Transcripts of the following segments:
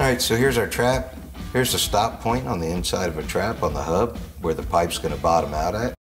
All right, so here's our trap. Here's the stop point on the inside of a trap on the hub where the pipe's going to bottom out at.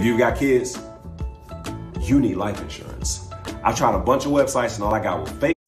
If you've got kids, you need life insurance. I tried a bunch of websites and all I got was fake.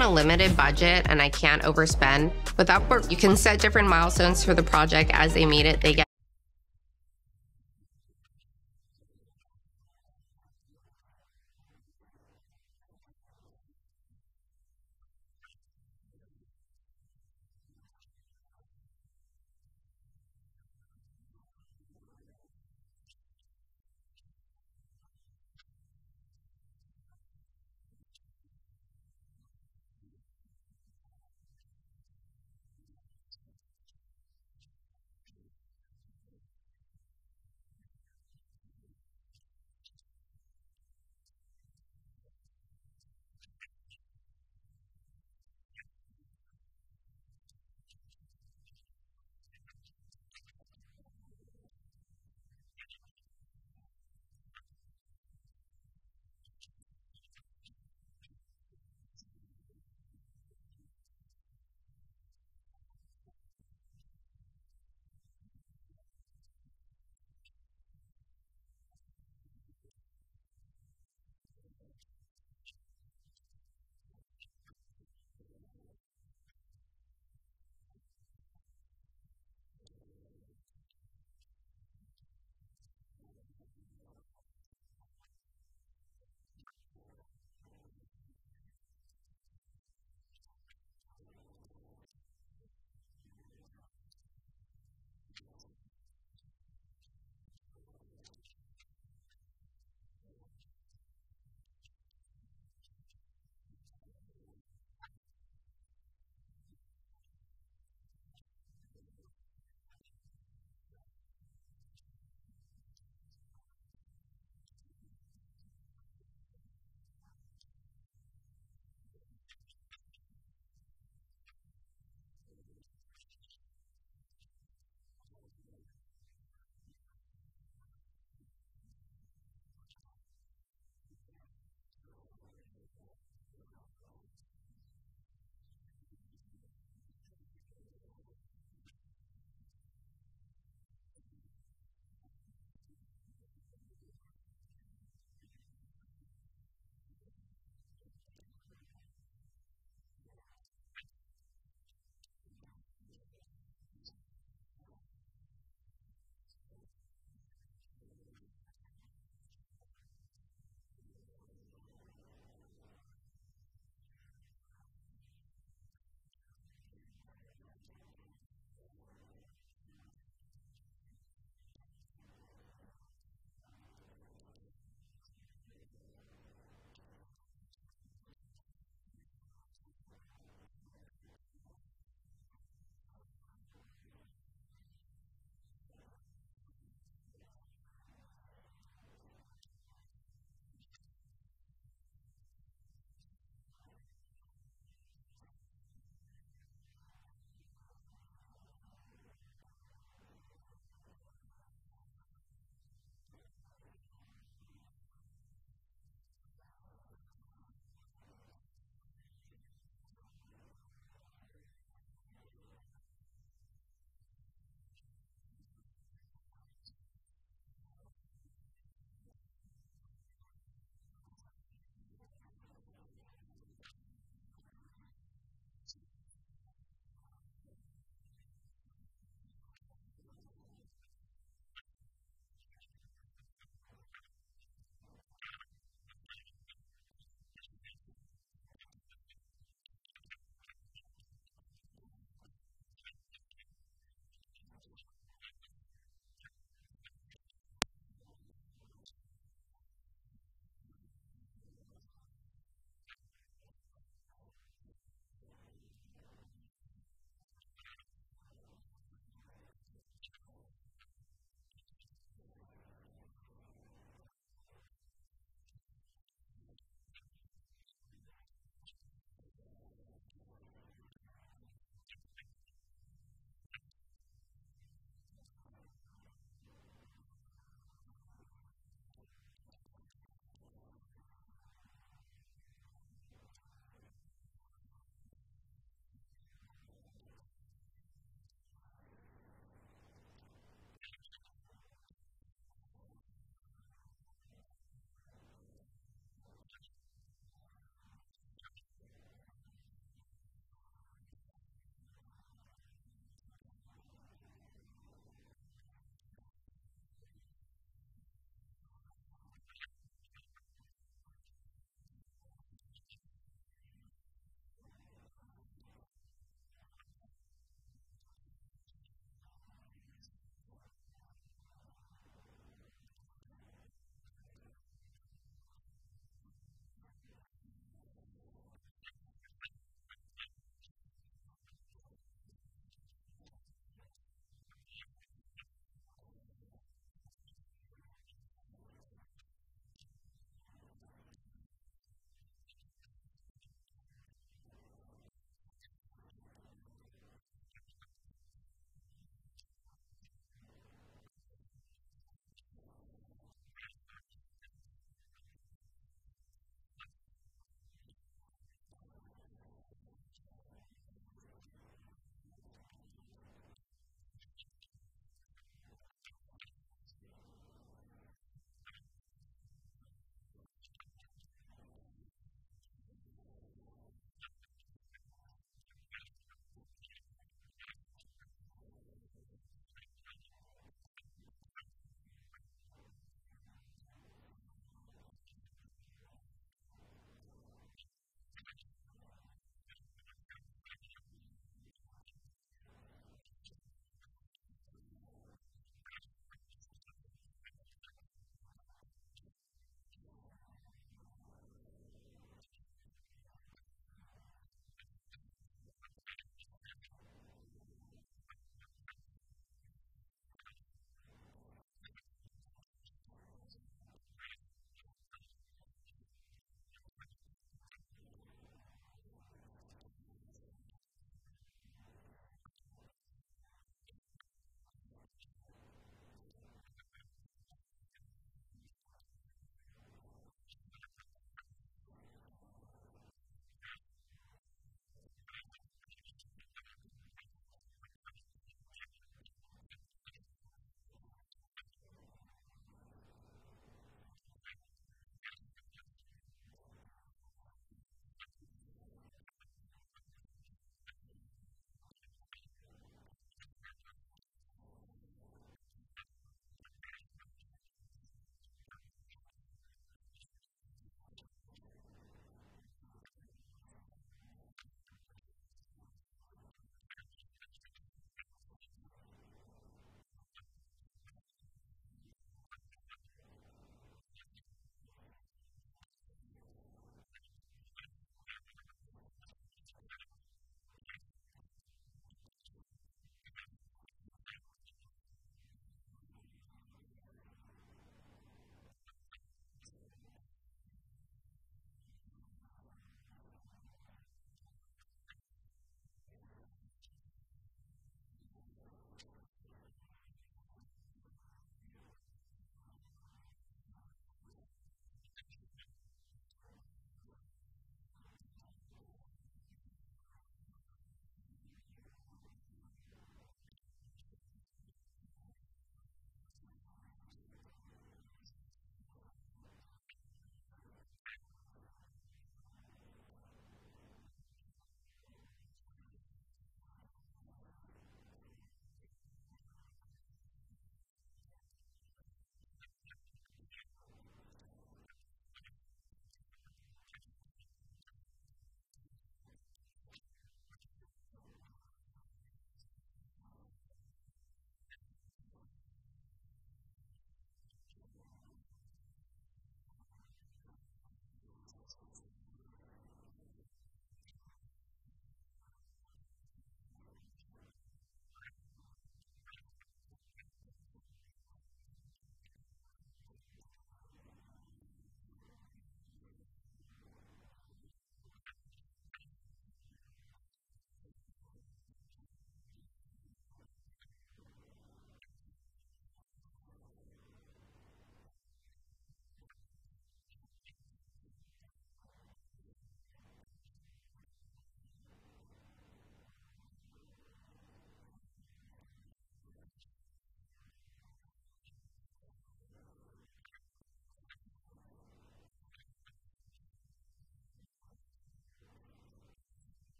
On a limited budget and I can't overspend, with Upwork, you can set different milestones for the project as they meet it. They get